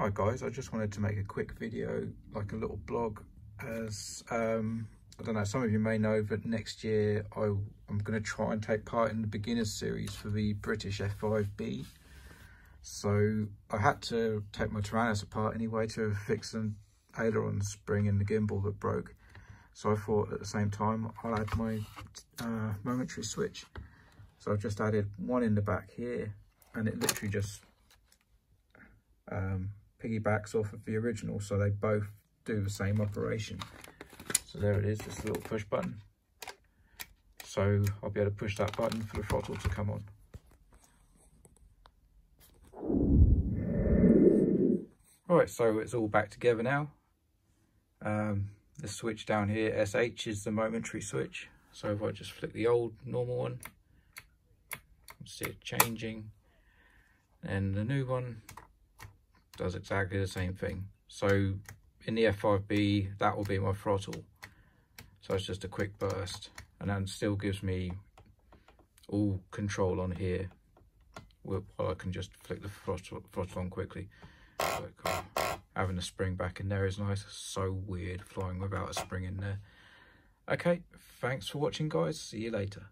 Hi guys, I just wanted to make a quick video, like a little blog, as um, I don't know, some of you may know that next year I, I'm going to try and take part in the beginners series for the British F5B. So I had to take my Taranis apart anyway to fix an aileron spring in the gimbal that broke. So I thought at the same time I'll add my uh, momentary switch. So I've just added one in the back here and it literally just um, piggybacks off of the original so they both do the same operation. So there it is, this little push button. So I'll be able to push that button for the throttle to come on. Alright, so it's all back together now. Um, the switch down here, SH, is the momentary switch. So if I just flick the old normal one, see it changing. And the new one does exactly the same thing. So in the F5B, that will be my throttle. So it's just a quick burst and then still gives me all control on here while I can just flick the throttle, throttle on quickly. Having a spring back in there is nice. So weird flying without a spring in there. Okay, thanks for watching guys. See you later.